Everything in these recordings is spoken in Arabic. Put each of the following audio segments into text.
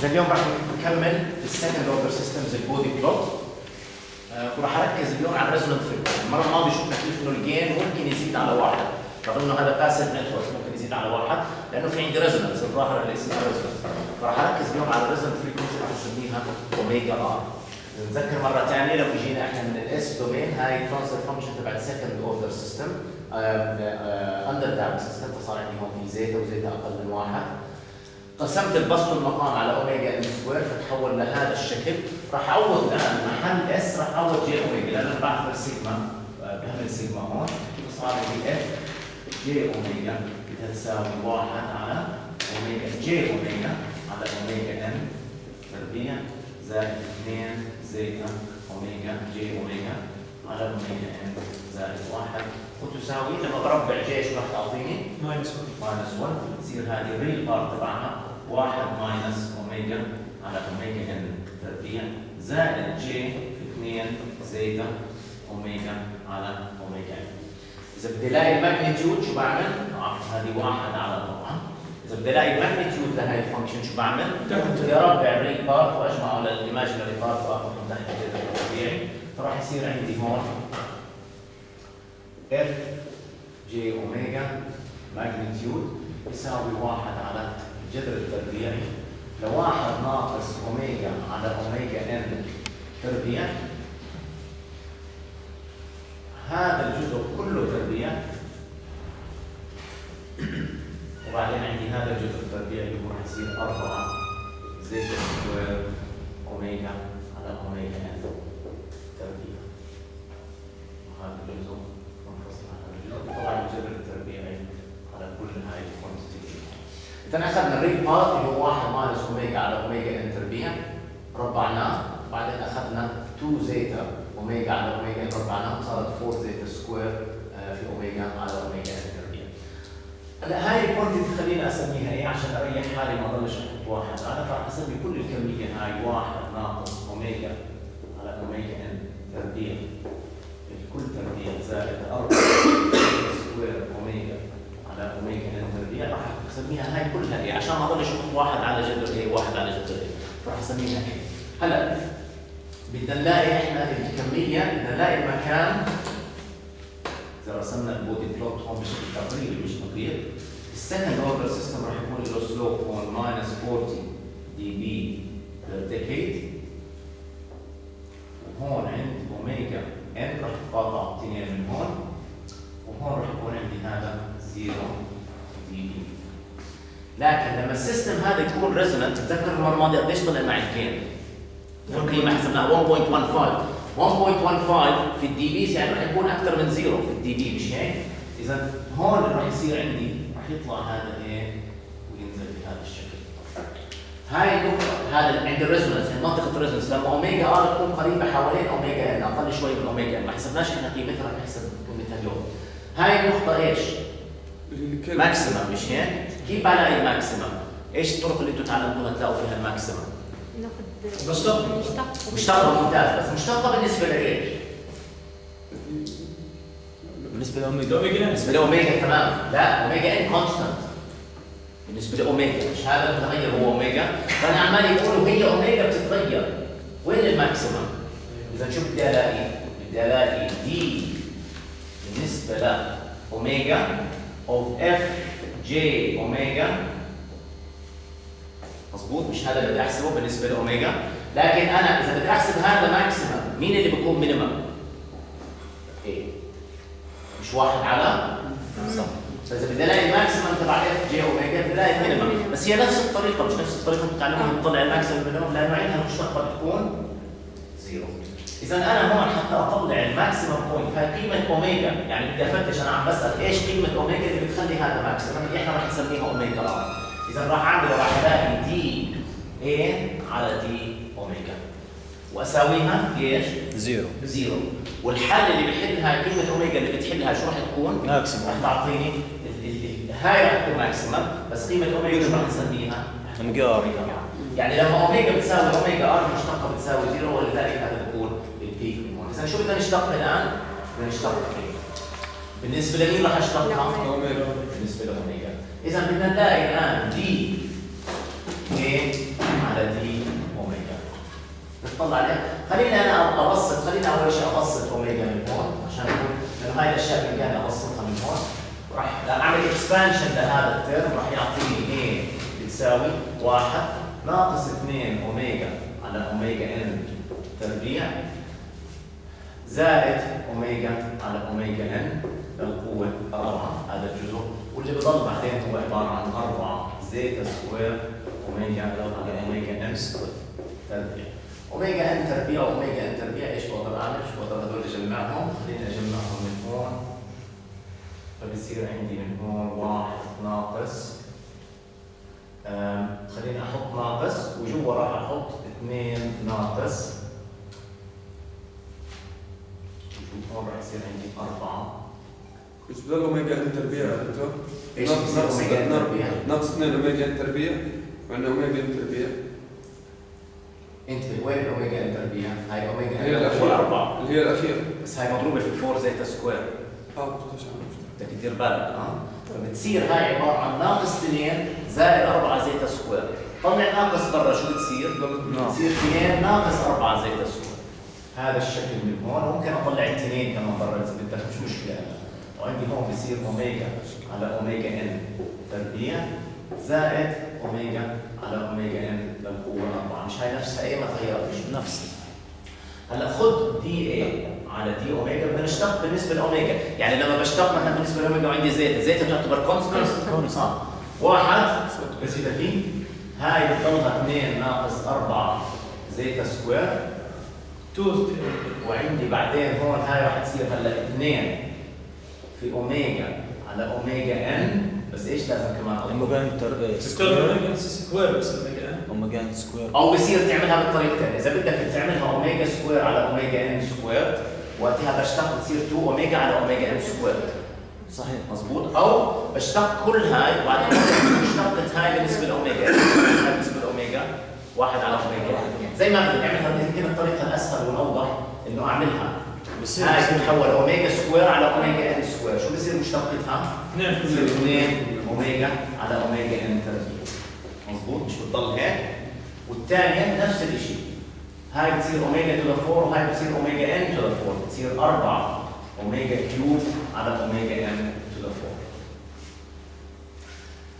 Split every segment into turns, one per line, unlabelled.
إذا اليوم راح نكمل في ال second order systems ال Bode plot وراح أركز اليوم على ال resonant frequency المرة الماضية شفنا كيف إنه ال gain ممكن يزيد على واحد. رغم إنه هذا passive network ممكن يزيد على واحد لأنه في عندي resonance الظاهره اللي اسمها resonance فراح أركز اليوم على ال resonant frequency راح نسميها omega r نتذكر مرة ثانية لو اجينا إحنا من ال s domain هاي transfer function تبع ال second order system underdamped system فصار عندي هون في zeta و zeta أقل من واحد. قسمت البسط المقام على omega n square فتحول لهذا الشكل. راح اعوض الآن محل s راح اعوض j omega لأن أنا بعرف السيجما بهمل سيجما هون صار لي F j omega. بدها تساوي واحد على omega j omega على omega n تربيع زائد 2 zeta omega j omega على omega n زائد واحد. وتساوي لما بربع j شو راح تعطيني؟
minus 1
minus 1 تصير هذه ال real part تبعها. 1 minus omega على omega n تربيع زائد j في 2 zeta omega على omega n إذا بدي ألاقي ال magnitude شو بعمل؟ هذه واحد على طبعا إذا بدي ألاقي ال magnitude لهي ال function شو بعمل؟ بدي أربع ال real part وأجمعه على ال imaginary part واحطهم تحت الجذر الطبيعي فراح يصير عندي هون F j omega magnitude يساوي واحد على الجذر التربيعي. لواحد ناقص أوميجا على omega n تربيع هذا الجزء كله تربيع. وبعدين عندي هذا الجزء التربيعي اللي هو راح يصير 4 zeta square omega على omega n تربيع وهذا الجزء منفصل عن الجزء طبعا الجذر التربيعي على كل هاي ال quantity اذا أخذنا ال real part اللي هو 1 minus omega على omega n تربيع ربعناه. بعدين أخذنا 2 zeta omega على أوميجا. ربعناه. صارت 4 zeta square في أوميجا على omega n تربيع هلا هاي ال quantity خليني أسميها A عشان أريح حالي ما أضلش أحط واحد. أنا راح أسمي كل الكمية هاي 1 ناقص أوميجا على omega n تربيع الكل تربيع زائد 4 square omega على omega n تربيع راح اسميها هاي كلها A عشان ما اضلش أحط واحد على جذر A واحد على جذر A فراح أسميها A هلا بدنا نلاقي إحنا الكمية بدنا نلاقي المكان إذا رسمنا ال Bode plot هون بشكل تقريبي مش دقيق ال second order system راح يكون له slope هون minus 40 dB per decade وهون عند omega n راح تقاطع اثنين من هون وهون راح يكون عندي هذا 0 dB لكن لما ال system هذا يكون resonant تتذكر المرة الماضية قديش طلع معي ال gain؟ القيمه حسبناها 1.15 1.15 في ال dB يعني راح يكون أكثر من zero في ال dB مش هيك؟ إذا هون راح يصير عندي راح يطلع هذا A وينزل بهذا الشكل. هاي النقطة هذا عند ال resonance عند منطقة ال resonance لما omega r تكون قريبة حوالين omega n أقل شوي من omega n ما حسبناش إحنا قيمتها راح نحسب قيمتها اليوم. هاي النقطة إيش؟ maximum مش هيك؟ كيف بلاقي ال maximum؟ إيش الطرق اللي أنتم تعلمتوها تلاقوا فيها ال maximum؟
ناخذ
بشتق.
مشتق
مشتقة ممتاز بس مشتقة بالنسبة لإيش؟
بالنسبة ل
omega omega
بالنسبة لأوميجا تمام لا omega n constant بالنسبة لأوميجا مش هذا المتغير هو أوميجا فأنا عمال يقولوا هي أوميجا بتتغير وين ال maximum؟ إذا شو بدي الاقي؟ بدي الاقي d بالنسبة ل omega of F j omega مظبوط مش هذا اللي بدي احسبه بالنسبة لاوميجا لكن أنا إذا بدي أحسب هذا maximum مين اللي بيكون minimum؟ A مش واحد على؟ صح فإذا بدي ألاقي ال maximum تبع F j omega بدي ألاقي ال minimum بس هي نفس الطريقة مش نفس الطريقة اللي بتعلمها بتطلع ال maximum minimum لأنه عندها المشتقه بتكون zero إذا أنا هون حتى أطلع ال maximum point هاي قيمة أوميجا. يعني بدي أفتش أنا عم بسأل إيش قيمة أوميجا اللي بتخلي هذا maximum إحنا راح نسميها omega. r إذا راح أعمل راح الاقي dA على d omega وأساويها إيش؟
zero
zero والحل اللي بيحلها قيمه أوميجا اللي بتحلها شو راح تكون؟
maximum.
راح تعطيني هاي راح تكون maximum بس قيمة أوميجا شو راح نسميها؟
omega r
يعني لما أوميجا بتساوي omega r المشتقه بتساوي zero ولذلك هذا بيكون ال peak إذا شو بدنا نشتق الآن؟ بدنا نشتق بالنسبة لمين راح أشتقها؟
اوميجا
بالنسبة لأوميجا اذا بدنا نلاقي الان d A على d omega نطلع عليه خليني أنا ابسط خليني اول شيء ابسط اوميجا من هون عشان لأنه هاي الاشياء بامكاني ابسطها من هون راح اعمل expansion لهذا ال term راح يعطيني A بتساوي واحد ناقص 2 اوميجا على omega n تربيع زائد اوميجا على omega n للقوة 4 هذا الجزء واللي بضل بعدين هو عبارة عن 4 zeta square omega على omega n square. تربيع. omega n تربيع و omega n تربيع إيش بقدر اعمل؟ شو بقدر هدول اجمعهم؟ خليني اجمعهم من هون. فبصير عندي من هون واحد ناقص. خليني أحط ناقص وجوا راح أحط اثنين ناقص وجوا هون راح يصير عندي اربعه
بدل omega n تربيع يا دكتور؟ إيش
اوميجا تربيع؟
ناقص 2 omega n تربيع وعندنا omega n تربيع
انت وين ال omega n تربيع؟ هاي اوميجا
هي الاخيره اللي هي الاخيره
بس هاي مضروبه في 4
zeta square آه.
بدك تدير بالك آه فبتصير هاي عباره عن ناقص 2 زائد 4 zeta square طلع ناقص برا شو بتصير؟ بتصير 2 ناقص 4 zeta square هذا الشكل من هون. ممكن اطلع الاثنين كمان برا إذا بدك مش مشكلة. وعندي هون بصير أوميجا على omega n تربيع زائد أوميجا على omega n للقوه 4 مش هاي نفسها إيه ما تغيرتش
نفس.
هلأ خذ dA على d omega بدنا نشتق بالنسبة لأوميجا. يعني لما بشتق مثلا بالنسبة لأوميجا وعندي zeta zeta تعتبر
constant.
آه واحد. إذا في هاي بتضلها 2 ناقص 4 zeta square
تو
وعندي بعدين هون هاي راح تصير هلأ 2 في اوميجا على omega n بس إيش لازم كمان؟ اضيف؟
omega
square
square
omega square بس omega n
omega square
أو بصير تعملها بالطريقتين إذا بدك تعملها omega square على omega n square وقتها بشتق بتصير 2 اوميجا على omega n square
صحيح.
مظبوط؟ أو بشتق كل هاي وبعدين اشتقت هاي بالنسبة لاوميجا هاي بالنسبة لاوميجا واحد على اوميجا زي ما بدك اعملها يمكن الطريقة الأسهل والأوضح إنه أعملها.
بصير
هاي بتتحول omega square على omega n square شو بصير مشتقتها؟
2
بصير 2 أوميجا على omega n تربيع مظبوط؟ مش بتضل هيك؟ والثانية نفس الشيء هاي بتصير omega to the 4 وهاي بتصير omega n to the 4 بتصير 4 omega cube على omega n to the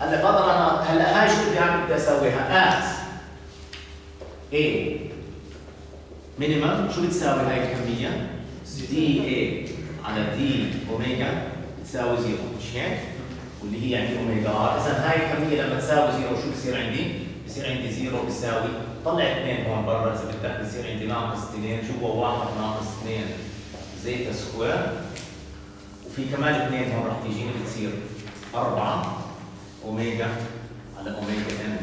4 هلا بقدر أنا هلا هاي شو بدي أعمل؟ بدي أسويها. At a minimum شو بتساوي هاي الكمية؟ dA على d omega بتساوي zero مش هيك؟ واللي هي عندي omega r، إذا هاي الكميه لما تساوي zero شو بصير عندي؟ بصير عندي zero بيساوي طلع اثنين هون برا. إذا بدك بصير عندي ناقص اثنين شو هو واحد ناقص اثنين؟ zeta square. وفي كمان اثنين هون رح تيجيني بتصير أربعة أوميجا على omega n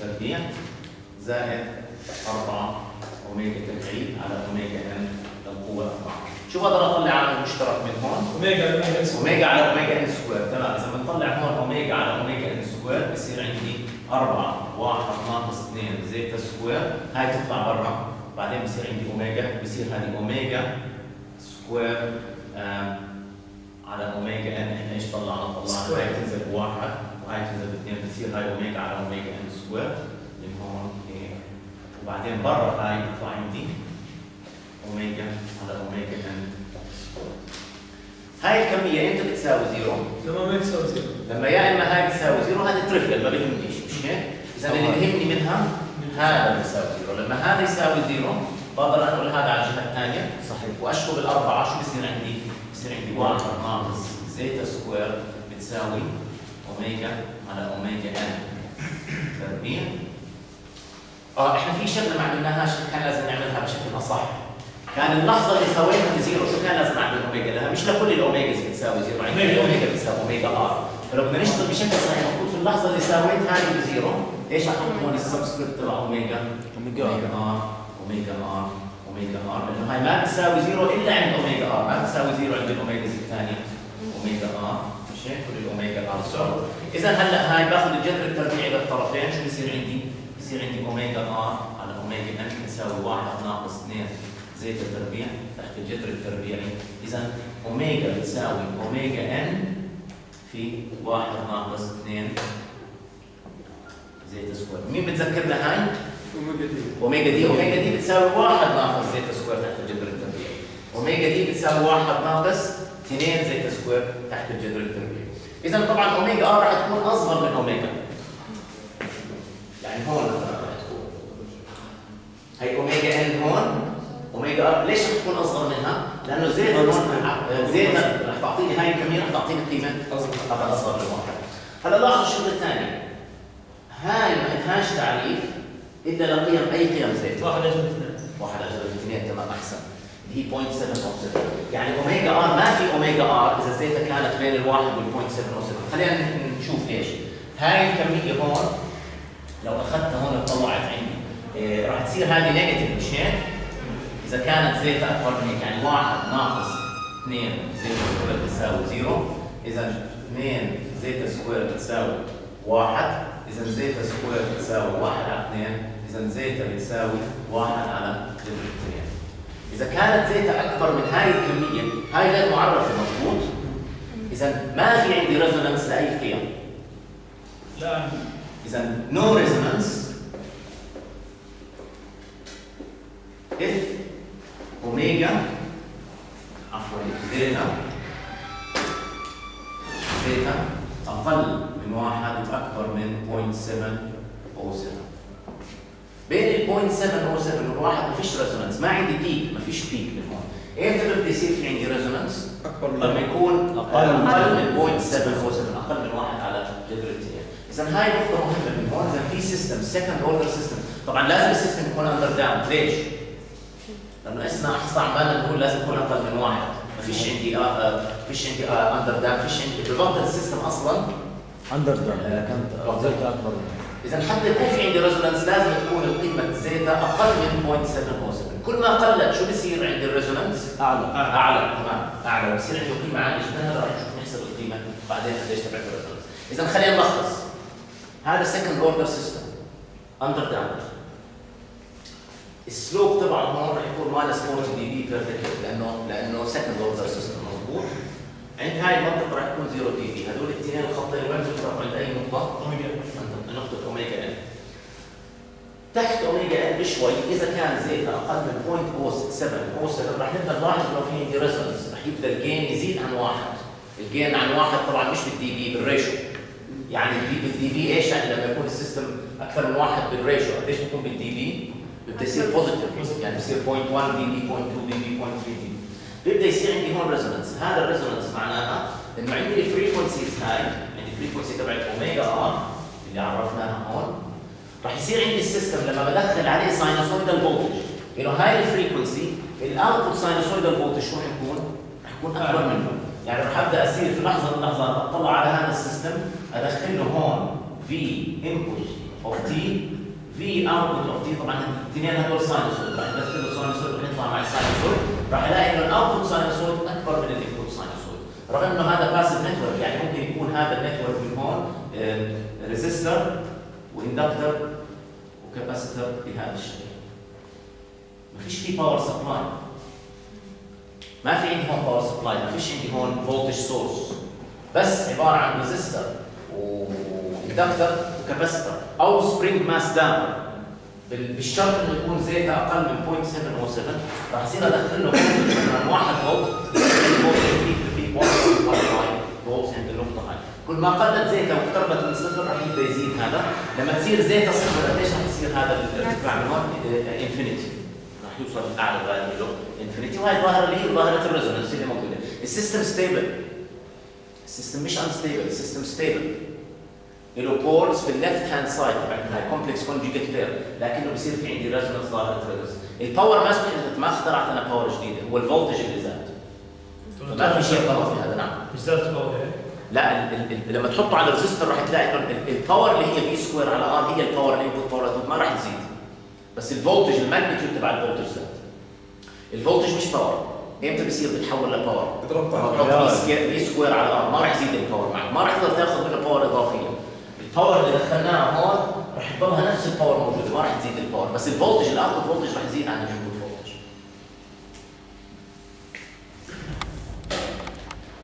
تربيع زائد أربعة أوميجا تربيع على omega n للقوة أربعة. شو بقدر أطلع عامل مشترك من هون؟
omega omega
omega على omega n square. تمام إذا بنطلع هون أوميجا على omega n square بصير عندي 4 1 ناقص 2 zeta square. هاي تطلع برا. بعدين بصير عندي أوميجا بصير هذه omega square على omega n. إحنا إيش طلعنا؟ طلعنا
square.
هاي تنزل بواحد وهاي تنزل باثنين بتصير هاي أوميجا على omega n square. من هون هيك وبعدين برا هاي بيطلع عندي أوميجا على n square هاي الكمية إمتى بتساوي zero؟
لما ما يساوي zero؟
لما يا إما هاي بتساوي zero هذه trivial ما بيهمنيش مش هيك؟ إذا اللي بيهمني منها هذا بيساوي zero، لما هذا يساوي زيرو بقدر انقل هذا على الجهة الثانية
صحيح.
واشطب الأربعة شو بصير عندي؟ بصير عندي واحد ناقص zeta square بتساوي أوميجا على omega n تربيع آه إحنا في شغلة ما عملناهاش كان لازم نعملها بشكل أصح. كان اللحظة اللي سويتها ب zero شو كان لازم أعمل؟ أوميجا لها مش لكل ال omegas بتساوي zero. يعني كل اوميجا بتساوي omega r. فلو بدنا نشتغل بشكل صحيح المفروض في اللحظة اللي سويت هذه ب zero إيش أحط هون ال subscript تبع
omega؟
omega r. omega r omega r لأنه هاي ما بتساوي zero إلا عند omega r ما بتساوي zero عند ال omegas الثانية. omega r مش هيك كل ال omega r. سولو إذا هلأ هاي باخذ الجذر التربيعي للطرفين شو بصير عندي؟ بصير عندي omega r على omega n بتساوي 1 ناقص 2 zeta تربيع تحت الجذر التربيعي إذا أوميجا بتساوي omega n في 1 ناقص 2 zeta square. مين بتذكرنا هاي؟
omega d.
omega d. omega d بتساوي واحد ناقص zeta square تحت الجذر التربيعي omega d بتساوي واحد ناقص 2 zeta square تحت الجذر التربيعي إذا طبعا omega r راح تكون أصغر من أوميجا. يعني هون تكون. هي omega n هون. omega r ليش رح تكون أصغر منها؟ لأنه zeta هون zeta رح تعطيني هاي الكمية رح تعطيني قيمة هذا أصغر من واحد. هلا لاحظوا الشغله الثانية. هاي ما لهاش تعريف إلا لقيم اي قيم zeta
واحد عشان اثنين.
واحد على الاثنين تمام أحسن. اللي هي 0.7 أو 7 يعني omega r ما في omega r إذا zeta كانت بين الواحد وال 0.7 أو 7 خلينا نشوف ليش. هاي الكمية هون لو أخذتها هون طلعت عندي إيه راح تصير هذه negative مش هيك؟ إذا كانت zeta اكبر من هيك يعني واحد ناقص 2 zeta square بتساوي 0 إذا 2 zeta square بتساوي 1 إذا zeta square بتساوي 1 على 2 إذا zeta بتساوي 1 على جذر 2 إذا كانت zeta أكبر من هاي الكمية هاي غير معرفة مضبوط؟ إذا ما في عندي resonance لأي قيم.
لا.
إذا no resonance 7 oh 7 والواحد مفيش resonance. ما عندي peak مفيش peak لهون إيه اللي تصير في عندي resonance؟
اكبر
لما يكون
أقل. من
0.7 oh 7 أقل من واحد على جذر إذا هاي نقطة مهمة من هون إذا في system second order system طبعا لازم ال system يكون underdamped ليش؟ لأنه اسمع حصة عمالنا نقول لازم يكون أقل من واحد. ما فيش عندي ما آه, آه، فيش عندي underdamped فيش عندي. بالضبط ال system
أصلا. underdamped اذا كانت اكبر
من إذا حتى يكون في عندي resonance لازم تكون قيمه zeta أقل من 0.7 oh 7 كل ما قلت شو بصير عندي ال
resonance؟
أعلى. أعلى تمام. أعلى. بصير عنده قيمة عالية جدا هذا راح نشوف نحسب القيمة بعدين قديش تبعت ال resonance إذا خلينا نلخص. هذا second order system underdamped ال slope تبعه هون راح يكون minus 40 dB per لأنه لأنه second order system مضبوط عند هاي المنطقة راح يكون 0 dB هدول الاثنين الخطين وين بيفرقوا عند
أي
نقطة؟ نقطة omega n تحت omega n بشوي إذا كان zeta أقل من 0.07 oh 7 راح نبدأ نلاحظ انه في عندي resonance راح يبدأ ال gain يزيد عن واحد. ال gain عن واحد طبعا مش بال dB بال ratio يعني ال d بال dB إيش؟ يعني لما يكون ال system أكثر من واحد بال ratio قديش بيكون بال dB؟ بده يصير positive يعني بصير 0.1 dB 0.2 dB 0.3 dB يبدأ يصير عندي هون resonance هذا ال resonance معناها إنه عندي ال frequencies هاي عندي ال frequency تبعت omega r اللي عرفناها هون راح يصير عندي ال system لما بدخل عليه sinusoidal voltage انه هاي ال frequency ال output sinusoidal voltage شو رح يكون؟ رح يكون أكبر منه. يعني رح أبدأ أصير في لحظة من اللحظات أطلع على هذا ال system ادخل له هون في input of t في output of t طبعا الاثنين هدول sinusoid راح ادخل له sinusoid راح يطلع معي sinusoid راح ألاقي إنه ال output sinusoid أكبر من ال input sinusoid رغم إنه هذا passive network يعني ممكن يكون هذا ال network من هون resistor و inductor و capacitor بهذا الشكل. ما فيش في power supply ما في عندي هون power supply ما فيش عندي هون voltage source بس عبارة عن resistor و inductor و capacitor أو spring mass damper بالشرط إنه يكون zeta أقل من 0.7 oh 7 راح يصير أدخل له مثلا 1 volt peak يطلع peak 1.5 فولت عند النقطه هاي. كل ما قلت zeta واقتربت من صفر هذا. لما تصير zeta صفر قديش راح يصير هذا الارتفاع من هون infinity راح يوصل أعلى value له. infinity وهي الظاهره اللي هي ظاهرة ال resonance اللي موجودة. ال system stable ال system مش unstable ال system stable له poles في ال left hand side تبعت هاي complex conjugate pair لكنه بصير في عندي resonance ظاهرة resonance ال power ما ما اخترعت أنا power جديدة. هو ال voltage اللي زاد. فما في شيء غلط في هذا نعم.
مش زادت power
لا ال ال ال لما تحطه على ال resistor راح تلاقي انه ال- ال power اللي هي V square على R هي ال power ال input power ما راح تزيد. بس ال voltage ال magnitude تبع ال voltage زاد. ال voltage مش power إمتى بصير بتحول ل power؟
اضرب
لما
طبعا
تحط V square- V square على R ما راح يزيد ال power معك. ما راح تقدر تاخذ منه power إضافية. ال power اللي دخلناها هون راح تضلها نفس ال power موجودة ما راح تزيد ال power بس ال voltage ال output voltage راح يزيد عن ال input